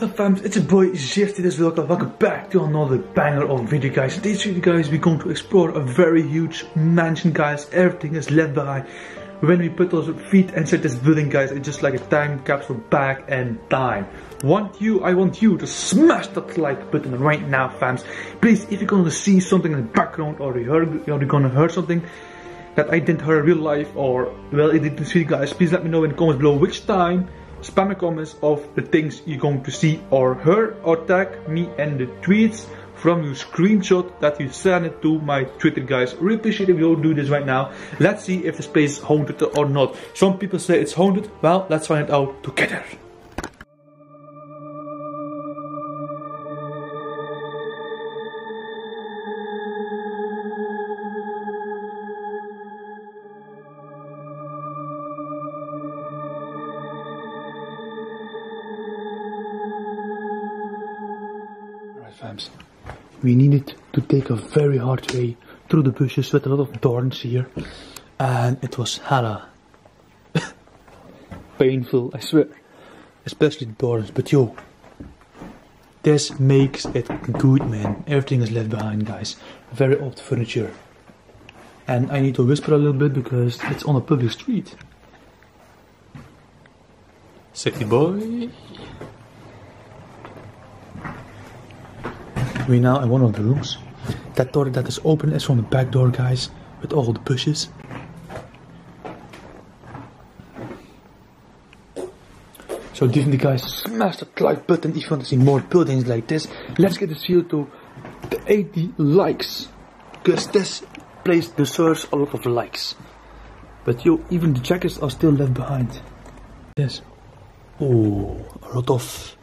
What's up fams, it's your boy JefStetics welcome, welcome back to another banger of video guys. This video guys, we're going to explore a very huge mansion guys, everything is left behind. When we put those feet inside this building guys, it's just like a time capsule back in time. Want you, I want you to smash that like button right now fams. Please, if you're gonna see something in the background or you're gonna hear something, that I didn't hear in real life or well I didn't see guys, please let me know in the comments below which time spam comments of the things you're going to see or hear or tag me and the tweets from your screenshot that you send it to my Twitter guys. Really appreciate if you do this right now. Let's see if this place is haunted or not. Some people say it's haunted. Well, let's find it out together. We needed to take a very hard way through the bushes with a lot of thorns here and it was hella painful, I swear. Especially the thorns, but yo, this makes it good man. Everything is left behind guys. Very old furniture. And I need to whisper a little bit because it's on a public street. Sexy boy. We now in one of the rooms. That door that is open is from the back door, guys, with all the bushes. So definitely, guys, smash that like button if you want to see more buildings like this. Let's get this video to the 80 likes, because this place deserves a lot of likes. But yo, even the jackets are still left behind. Yes. Oh, a lot of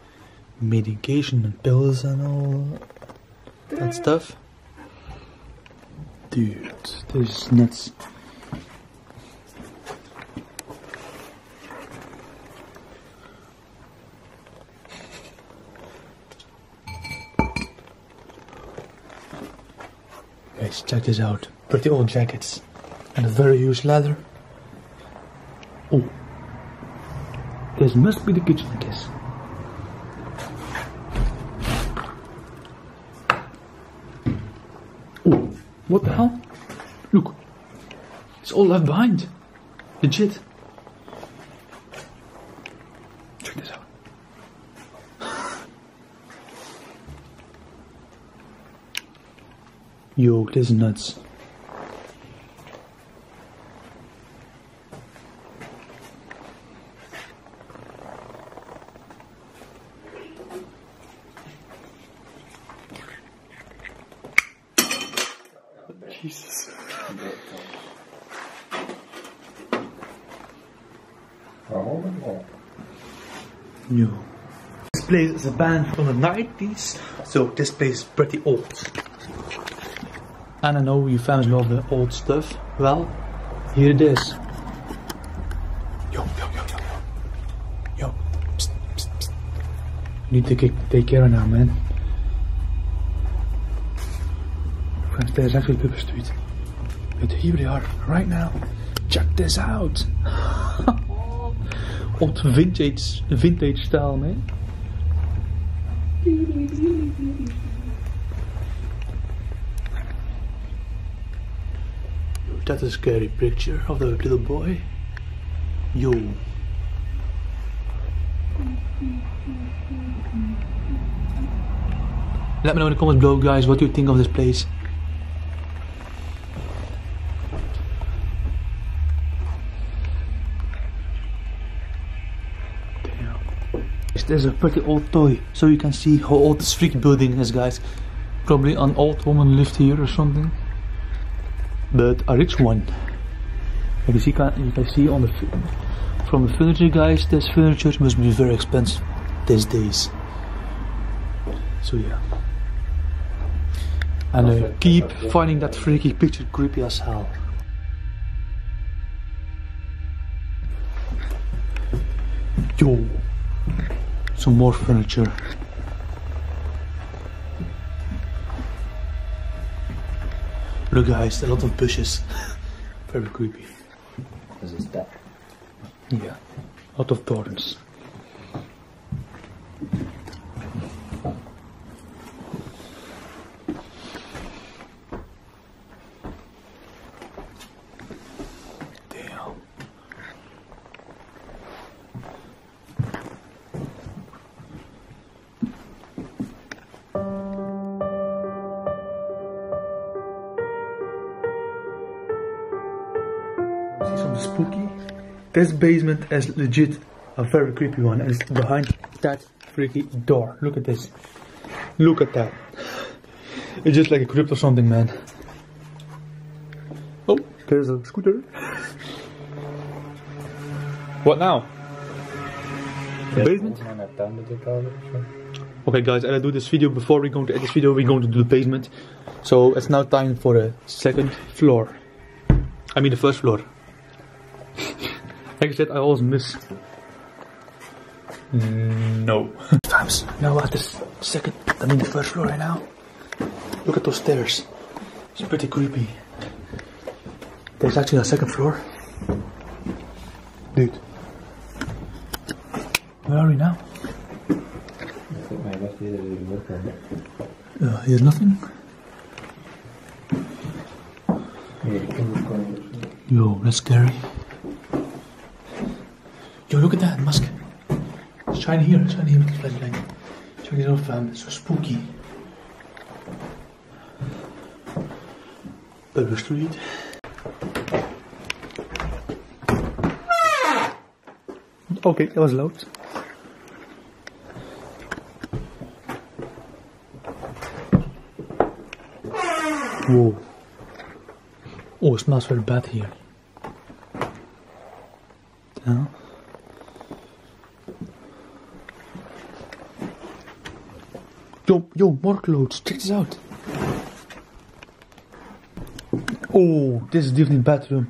medication and pills and all that stuff. Dude, this is nuts. Guys, check this out. Pretty old jackets. And a very used leather. Oh. This must be the kitchen, I guess. All left behind. Legit. Check this out. Yo, this is nuts. Jesus. Yo. This place is a band from the 90s, so this place is pretty old. And I know you fans love the old stuff. Well, here it is. Yo, yo, yo, yo, yo. Yo, psst, psst, psst. You need to take, take care of now, man. Friends, there's actually Pippa Street. But here we are, right now. Check this out. Old vintage, vintage style, man. That's a scary picture of the little boy. Yo. Let me know in the comments below, guys, what do you think of this place. There's a pretty old toy, so you can see how old this freaking building is, guys. Probably an old woman lived here or something but a rich one. You can see, you can see on the from the furniture, guys. This furniture must be very expensive these days. So yeah, and uh, I keep finding that freaky picture creepy as hell. Yo, some more furniture. Look guys, a lot of bushes. Very creepy. This is that. Yeah, a lot of thorns. Spooky? This basement is legit a very creepy one and it's behind that freaky door. Look at this. Look at that. It's just like a crypt or something, man. Oh, there's a scooter. What now? The basement? Okay guys, I do this video before we're going to edit this video, we're going to do the basement. So it's now time for the second floor. I mean the first floor. Like I said, I always miss. No. Times. Now at this second, I mean the first floor right now. Look at those stairs. It's pretty creepy. There's actually a second floor. Dude. Where are we now? Uh, here's nothing. Yo, that's scary. Yo, look at that mask. It's shiny here, it's shiny here with the flashlight. Check it out, fam. It's so spooky. Burger Street. Okay, that was loud. Whoa. Oh, it smells very bad here. Yeah. More clothes. Check this out. Oh, this is definitely bathroom.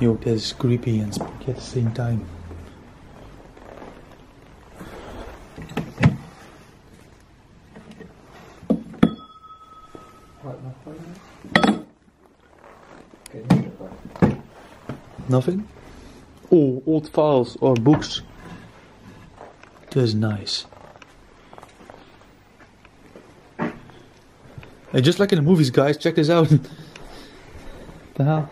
Yo, this is creepy and spooky at the same time. Nothing? Oh, old files or books. That's nice. And just like in the movies, guys, check this out. the hell?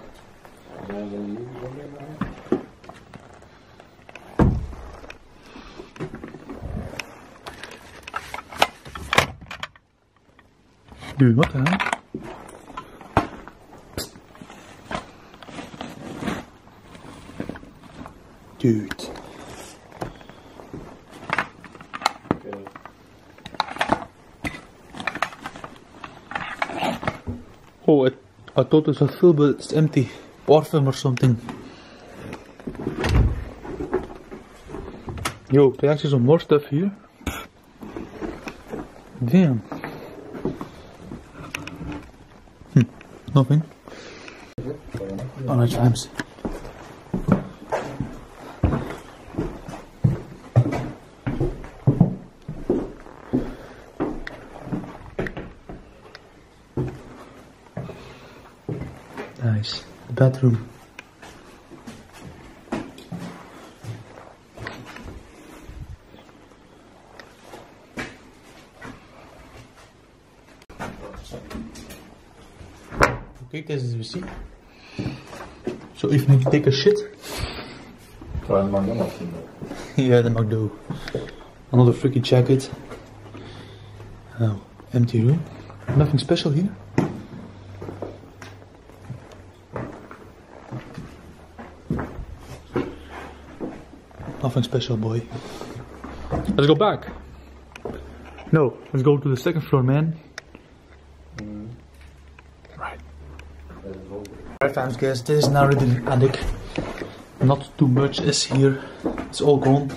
Dude, what the hell? Dude. Oh, it, I thought it was full, but it's empty. Orphan or something. Yo, there's actually some more stuff here. Damn. Nothing. Alright, times. Nice. The bathroom. Okay, this is the receipt. So if you take a shit, yeah, that mag do. Another freaking jacket. Oh, empty room. Nothing special here. Nothing special, boy. Let's go back. No, let's go to the second floor, man. Right. Fams, guys, this is now really attic. Not too much is here. It's all gone.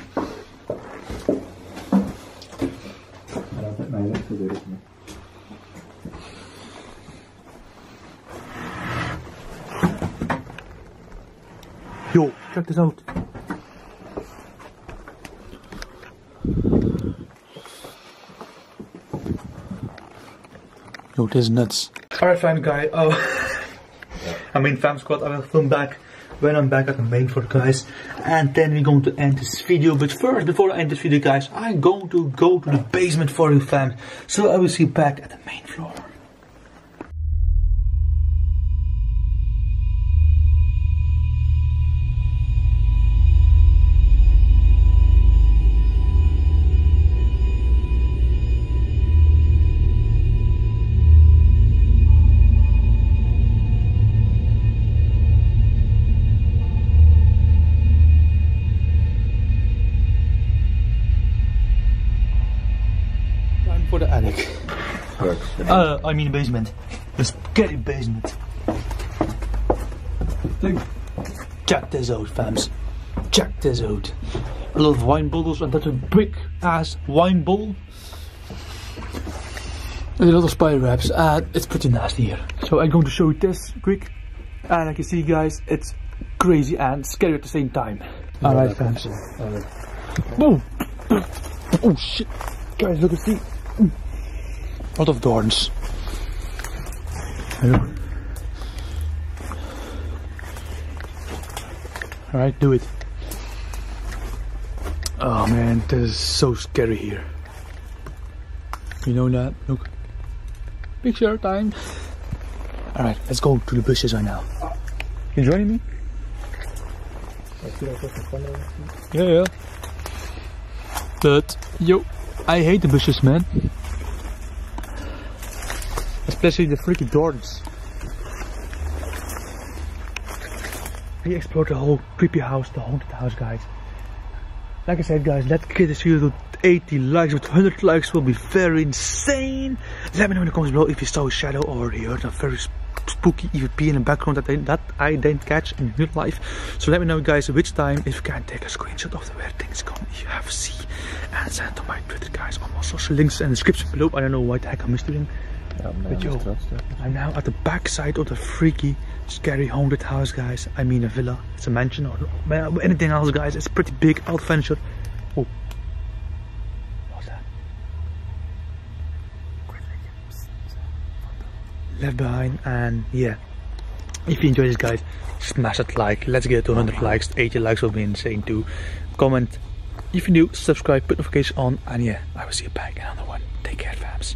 Yo, check this out. Yo, this is nuts. Alright, fam, guy. Oh, I mean, fam squad. I will film back when I'm back at the main floor, guys. And then we're going to end this video. But first, before I end this video, guys, I'm going to go to the basement for you, fam. So I will see you back at the main floor. Uh, I mean basement. The scary basement. Look. Check this out, fams. Check this out. A lot of wine bottles and that's a big ass wine bottle. And a lot of spider webs and it's pretty nasty here. So I'm going to show you this quick. And like you see guys, it's crazy and scary at the same time. Alright fams. Boom! Oh shit! Guys, look at see. Lot of thorns. Alright, do it. Oh man, this is so scary here. You know that? Look. Picture time. Alright, let's go to the bushes right now. You joining me? Yeah, yeah. But, yo, I hate the bushes, man. Especially the freaking thorns. We explored the whole creepy house, the haunted house, guys. Like I said, guys, let's get this video to 80 likes. With 100 likes will be very insane. Let me know in the comments below if you saw a shadow or you heard a very spooky EVP in the background that I, that I didn't catch in real life. So let me know, guys, which time if you can take a screenshot of the where things come if you have seen and send to my Twitter, guys. On my social links in the description below. I don't know what the heck I'm doing. But yo, I'm now at the back side of the freaky, scary haunted house, guys. I mean a villa, it's a mansion or anything else, guys. It's pretty big, adventure. Oh, what's that? Left behind, and yeah. If you enjoyed this, guys, smash that like. Let's get to 100 likes. 80 likes will be insane too. Comment if you're new, subscribe, put notifications on, and yeah, I will see you back in another one. Take care, fams.